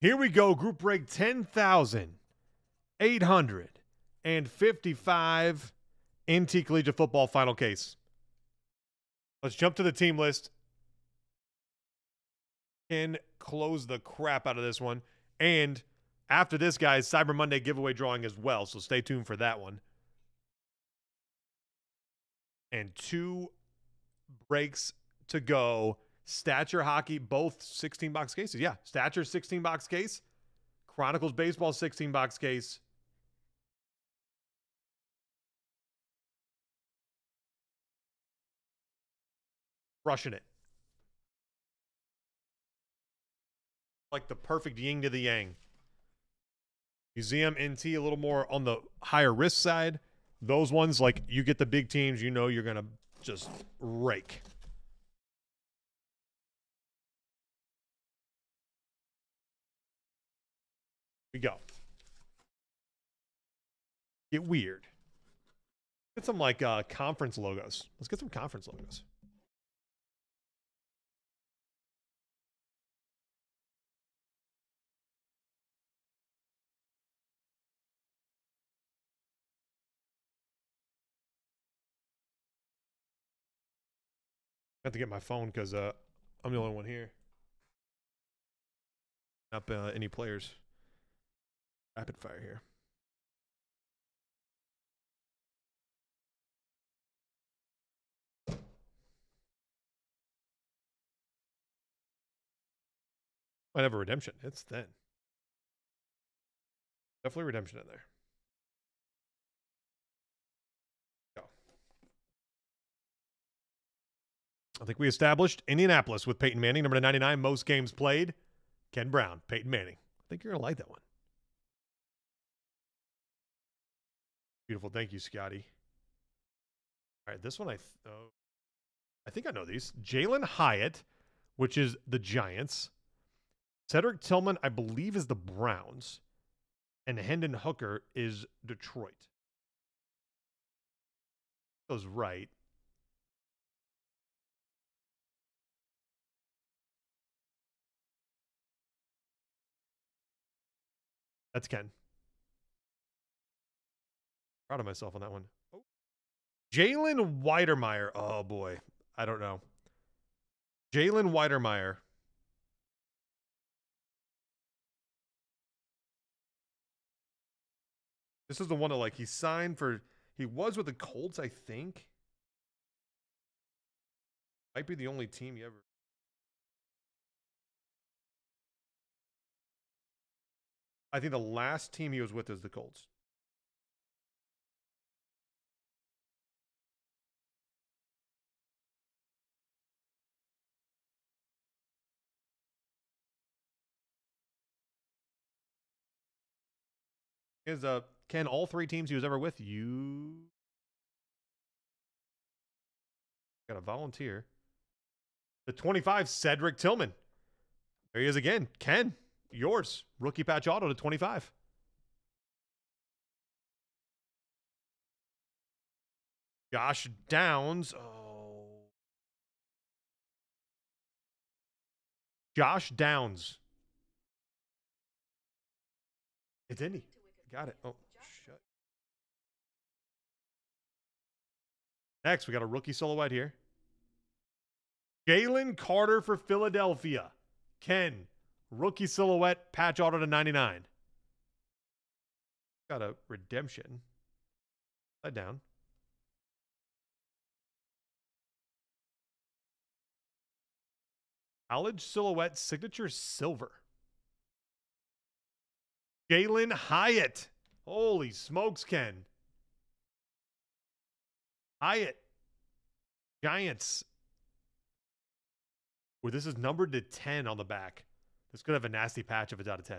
Here we go. Group break 10,855 NT Collegiate Football final case. Let's jump to the team list. Can close the crap out of this one. And after this, guys, Cyber Monday giveaway drawing as well. So stay tuned for that one. And two breaks to go. Stature Hockey, both 16 box cases. Yeah, Stature 16 box case. Chronicles Baseball 16 box case. Crushing it. Like the perfect yin to the yang. Museum NT a little more on the higher risk side. Those ones, like you get the big teams, you know you're going to just rake. We go. Get weird. Get some like uh, conference logos. Let's get some conference logos. Have to get my phone because uh, I'm the only one here. Up uh, any players. Rapid fire here. Might have a redemption. It's thin. Definitely redemption in there. Go. I think we established Indianapolis with Peyton Manning, number 99, most games played. Ken Brown, Peyton Manning. I think you're going to like that one. Beautiful. Thank you, Scotty. All right, this one I th- oh, I think I know these. Jalin Hyatt, which is the Giants. Cedric Tillman, I believe, is the Browns. And Hendon Hooker is Detroit. Goes right. That's Ken. Proud of myself on that one. Oh. Jalen Weidermeyer. Oh boy. I don't know. Jalen Weidermeyer. This is the one that like he signed for he was with the Colts, I think. Might be the only team he ever I think the last team he was with is the Colts. Is uh Ken all three teams he was ever with you got a volunteer. The 25 Cedric Tillman. There he is again. Ken, yours. Rookie patch auto to 25. Josh Downs. Oh. Josh Downs. It's Indy. Got it. Oh, shut. Next, we got a rookie silhouette here. Jalen Carter for Philadelphia. Ken, rookie silhouette, patch auto to 99. Got a redemption. Side down. College silhouette signature silver. Jalin Hyatt. Holy smokes, Ken. Hyatt. Giants. Where this is numbered to 10 on the back. This could have a nasty patch if it's out of 10.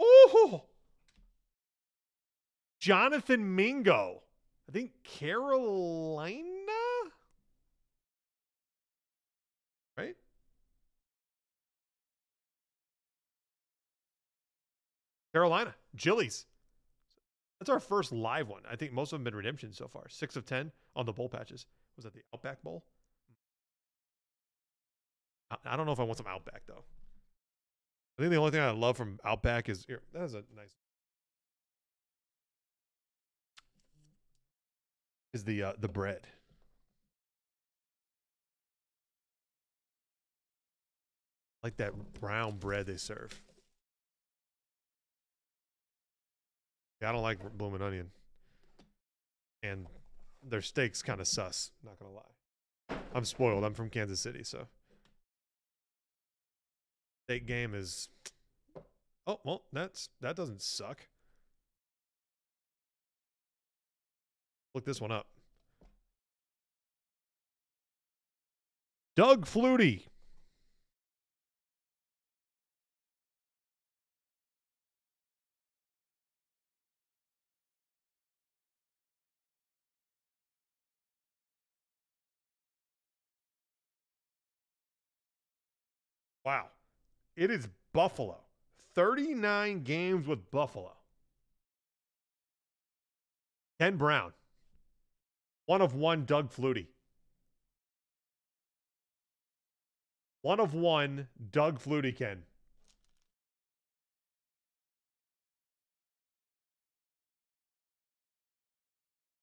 Oh! Jonathan Mingo. I think Carolina? Carolina. Gillies. That's our first live one. I think most of them have been redemptions so far. Six of 10 on the bowl patches. Was that the Outback Bowl? I don't know if I want some Outback, though. I think the only thing I love from Outback is here, that is a nice is the uh, the bread. Like that brown bread they serve. I don't like blooming onion. And their steak's kind of sus, not gonna lie. I'm spoiled. I'm from Kansas City, so steak game is Oh, well, that's that doesn't suck. Look this one up. Doug Flutie. Wow. It is Buffalo. 39 games with Buffalo. Ken Brown. One of one, Doug Flutie. One of one, Doug Flutie, Ken.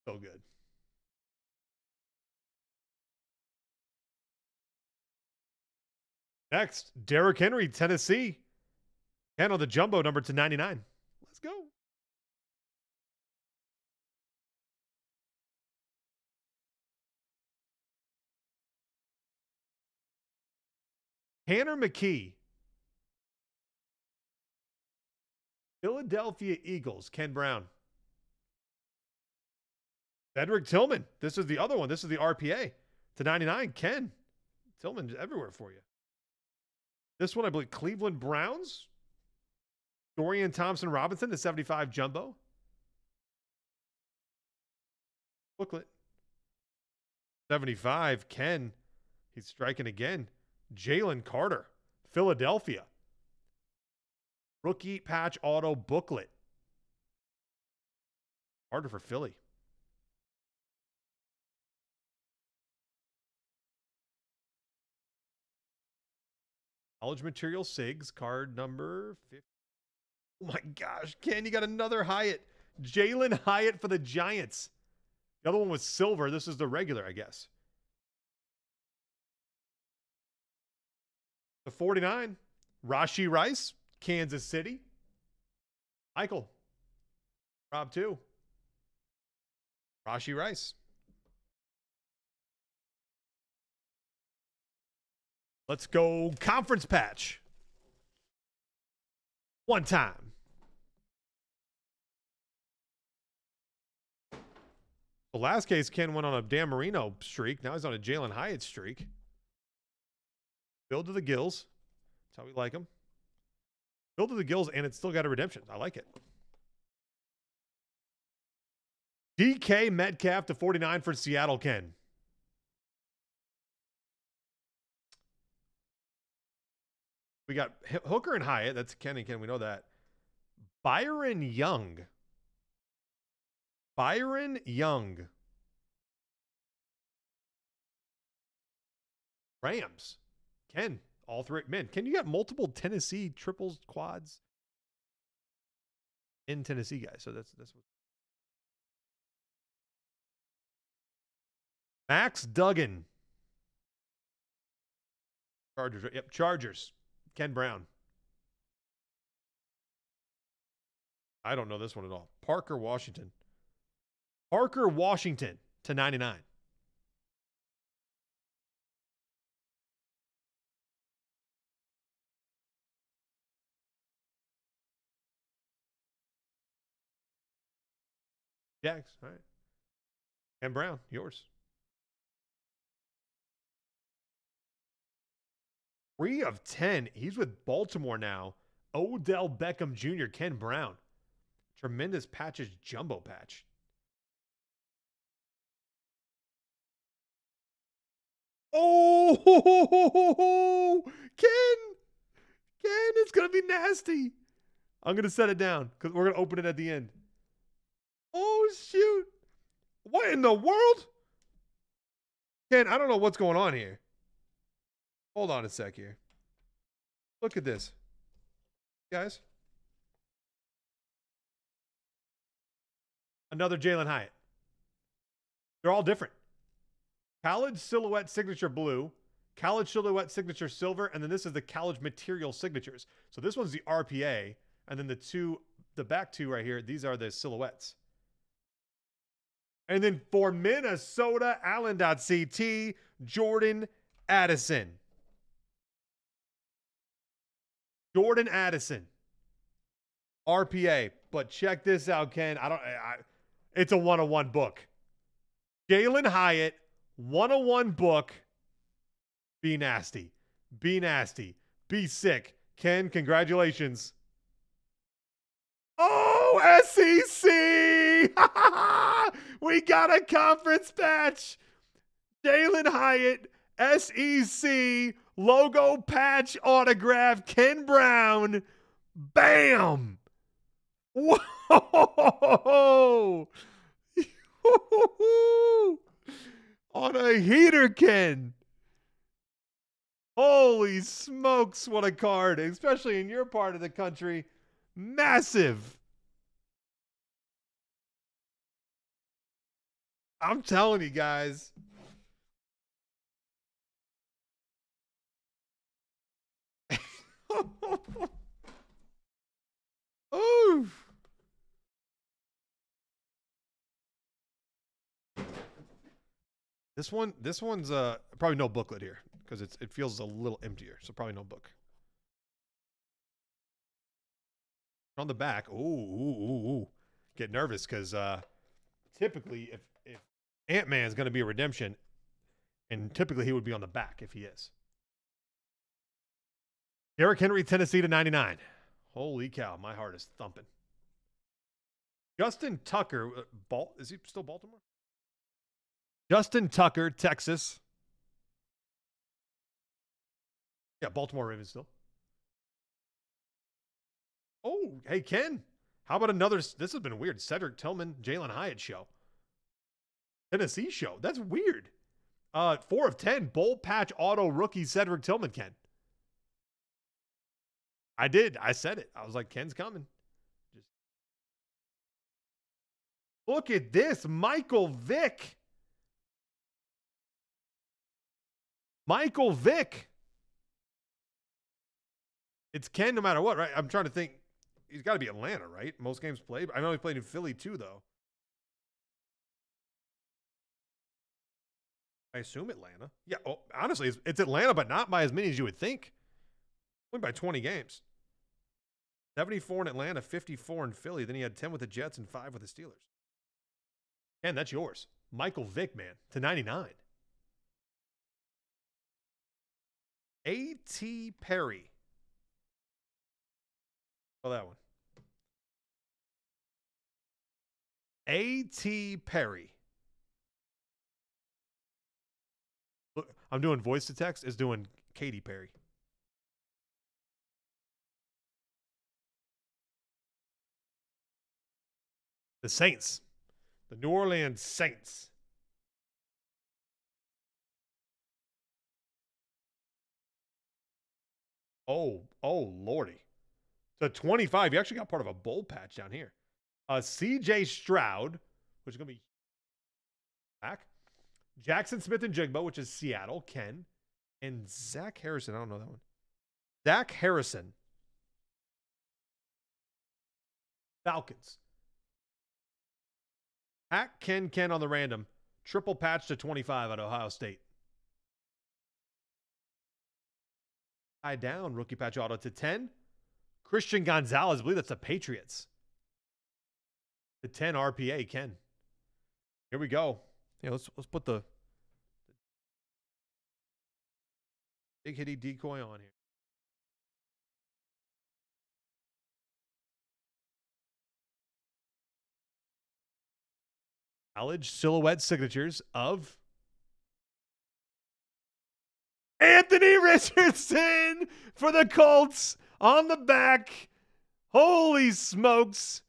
So good. Next, Derrick Henry, Tennessee. And on the jumbo number to 99. Let's go. Tanner McKee. Philadelphia Eagles, Ken Brown. Cedric Tillman. This is the other one. This is the RPA to 99. Ken. Tillman's everywhere for you. This one, I believe, Cleveland Browns. Dorian Thompson Robinson, the 75 jumbo. Booklet. 75, Ken. He's striking again. Jalen Carter, Philadelphia. Rookie patch auto booklet. Carter for Philly. College material SIGs, card number 50. Oh my gosh, Ken, you got another Hyatt. Jalin Hyatt for the Giants. The other one was silver. This is the regular, I guess. The 49, Rashee Rice, Kansas City. Michael, Rob 2. Rashee Rice. Let's go conference patch. One time. The last case, Ken went on a Dan Marino streak. Now he's on a Jalin Hyatt streak. Build to the gills. That's how we like him. Build to the gills, and it's still got a redemption. I like it. DK Metcalf to 49 for Seattle, Ken. We got Hooker and Hyatt. That's Ken and Ken. We know that. Byron Young Byron Young. Rams. Ken, all three men. Ken, you got multiple Tennessee triples, quads in Tennessee, guys. So that's that's what. Max Duggan. Chargers. Yep, Chargers. Ken Brown. I don't know this one at all. Parker Washington. Parker Washington to 99. Jags, all right. And Brown, yours. Three of 10. He's with Baltimore now. Odell Beckham Jr., Ken Brown. Tremendous patches jumbo patch. Oh, Ken, Ken, it's gonna be nasty. I'm gonna set it down because we're gonna open it at the end. Oh shoot! What in the world? Ken, I don't know what's going on here. Hold on a sec here. Look at this, guys. Another Jalin Hyatt. They're all different. College Silhouette Signature Blue, College Silhouette Signature Silver, and then this is the College Material Signatures. So this one's the RPA, and then the two, the back two right here, these are the silhouettes. And then for Minnesota, Allen.CT, Jordan Addison. Jordan Addison. RPA. But check this out, Ken. I don't I, it's a one-on-one book. Jalin Hyatt, one-on-one book. Be nasty. Be nasty. Be sick. Ken, congratulations. Oh, SEC! we got a conference patch. Jalin Hyatt, SEC, logo patch autograph, Ken Brown. Bam! Whoa! On a heater, Ken. Holy smokes, what a card, especially in your part of the country. Massive. I'm telling you guys. Oof. This one, this one's uh probably no booklet here because it's it feels a little emptier, so probably no book. On the back, ooh, ooh, ooh, ooh. Get nervous because uh, typically if if Ant Man is going to be a redemption, and typically he would be on the back if he is. Derrick Henry, Tennessee to 99. Holy cow, my heart is thumping. Justin Tucker, uh, Bal- is he still Baltimore? Justin Tucker, Texas. Yeah, Baltimore Ravens still. Oh, hey, Ken. How about another? This has been weird. Cedric Tillman, Jalin Hyatt show. Tennessee show. That's weird. Uh, four of ten. Bowl patch auto rookie Cedric Tillman, Ken. I did. I said it. I was like, Ken's coming. Just look at this. Michael Vick. Michael Vick. It's Ken no matter what, right? I'm trying to think. He's got to be Atlanta, right? Most games played. I know he played in Philly too, though. I assume Atlanta. Yeah, oh, honestly, it's, it's Atlanta, but not by as many as you would think. Only by 20 games. 74 in Atlanta, 54 in Philly. Then he had 10 with the Jets and 5 with the Steelers. And that's yours. Michael Vick, man, to 99. A.T. Perry. Oh, that one. A.T. Perry. Look, I'm doing voice to text. Is doing Katy Perry. The Saints. The New Orleans Saints. Oh, oh, lordy. The 25. You actually got part of a bowl patch down here. Uh, CJ Stroud, which is going to be back. Jaxon Smith-Njigba, which is Seattle, Ken. And Zach Harrison. I don't know that one. Zach Harrison. Falcons. At Ken Ken on the random. Triple patch to 25 at Ohio State. High down, rookie patch auto to 10. Christian Gonzalez, I believe that's the Patriots. The 10 RPA, Ken. Here we go. Yeah, let's let's put the big hitty decoy on here. College silhouette signatures of Anthony Richardson for the Colts on the back. Holy smokes.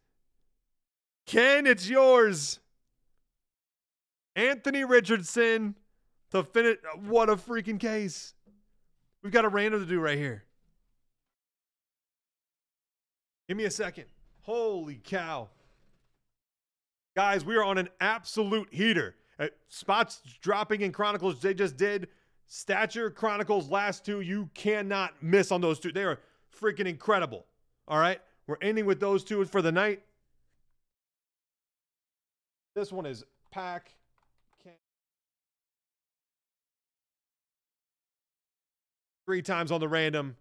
Ken, it's yours. Anthony Richardson to finish. What a freaking case. We've got a random to do right here. Give me a second. Holy cow. Guys, we are on an absolute heater. Uh, spots dropping in Chronicles, they just did. Stature Chronicles, last two, you cannot miss on those two. They are freaking incredible. All right. We're ending with those two for the night. This one is pack. Three times on the random.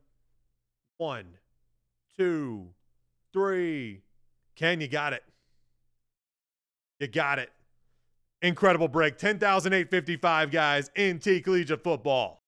One, two, three. Ken, you got it. You got it. Incredible break. 10,855 guys NT Collegiate football.